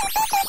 Bye.